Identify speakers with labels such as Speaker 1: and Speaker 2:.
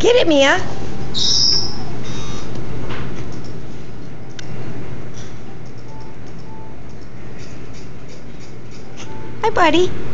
Speaker 1: Get it, Mia. Hi, buddy.